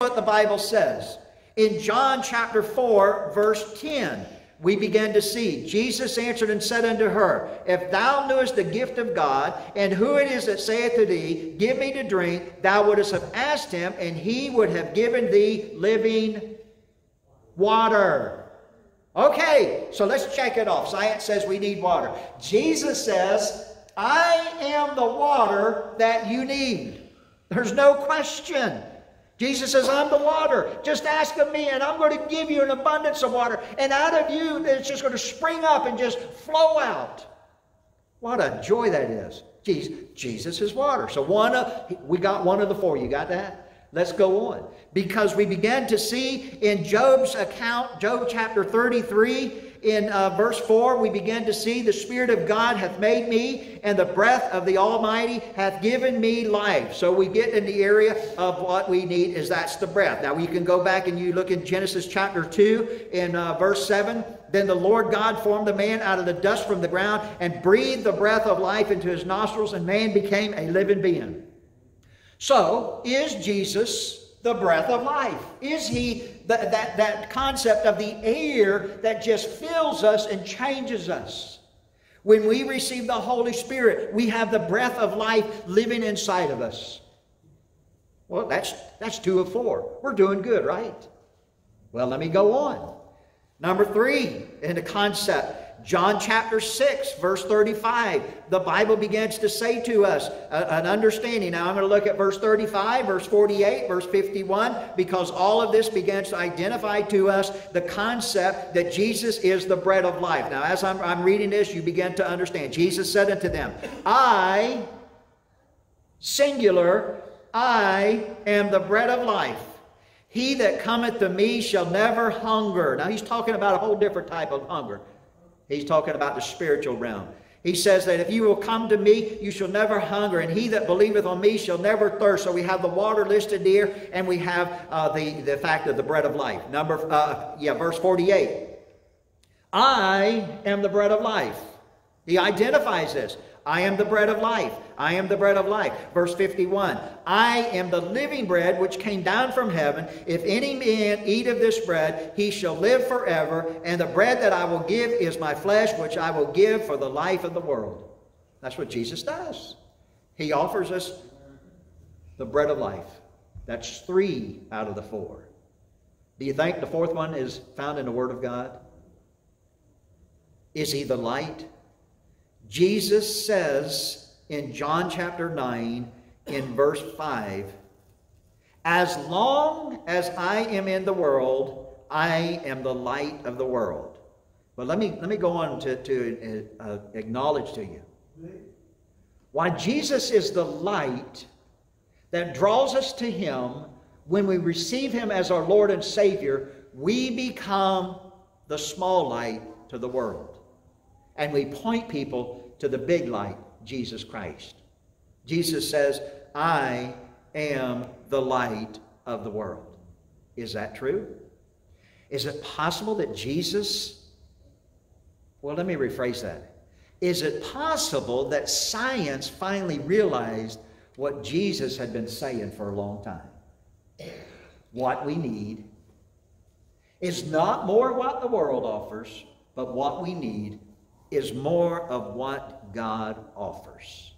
what the Bible says. In John chapter 4, verse 10, we begin to see Jesus answered and said unto her, If thou knewest the gift of God, and who it is that saith to thee, Give me to drink, thou wouldst have asked him, and he would have given thee living water. Okay, so let's check it off. Science says we need water. Jesus says, I am the water that you need. There's no question. Jesus says, I'm the water. Just ask of me, and I'm going to give you an abundance of water. And out of you, it's just going to spring up and just flow out. What a joy that is. Jesus, Jesus is water. So one of, we got one of the four. You got that? Let's go on. Because we began to see in Job's account, Job chapter 33, in uh, verse 4, we begin to see the Spirit of God hath made me, and the breath of the Almighty hath given me life. So we get in the area of what we need is that's the breath. Now you can go back and you look in Genesis chapter 2 in uh, verse 7. Then the Lord God formed the man out of the dust from the ground and breathed the breath of life into his nostrils, and man became a living being. So, is Jesus the breath of life? Is he the, that, that concept of the air that just fills us and changes us? When we receive the Holy Spirit, we have the breath of life living inside of us. Well, that's, that's two of four. We're doing good, right? Well, let me go on. Number three in the concept John chapter 6, verse 35, the Bible begins to say to us uh, an understanding. Now I'm going to look at verse 35, verse 48, verse 51, because all of this begins to identify to us the concept that Jesus is the bread of life. Now, as I'm, I'm reading this, you begin to understand. Jesus said unto them, I, singular, I am the bread of life. He that cometh to me shall never hunger. Now, he's talking about a whole different type of hunger. He's talking about the spiritual realm. He says that if you will come to me, you shall never hunger, and he that believeth on me shall never thirst. So we have the water listed here, and we have uh, the, the fact of the bread of life. Number, uh, yeah, verse 48. I am the bread of life. He identifies this. I am the bread of life. I am the bread of life. Verse 51 I am the living bread which came down from heaven. If any man eat of this bread, he shall live forever. And the bread that I will give is my flesh, which I will give for the life of the world. That's what Jesus does. He offers us the bread of life. That's three out of the four. Do you think the fourth one is found in the Word of God? Is he the light? Jesus says in John chapter 9, in verse 5, As long as I am in the world, I am the light of the world. But let me, let me go on to, to uh, acknowledge to you. Why Jesus is the light that draws us to Him, when we receive Him as our Lord and Savior, we become the small light to the world and we point people to the big light, Jesus Christ. Jesus says, I am the light of the world. Is that true? Is it possible that Jesus, well, let me rephrase that. Is it possible that science finally realized what Jesus had been saying for a long time? What we need is not more what the world offers, but what we need is more of what God offers.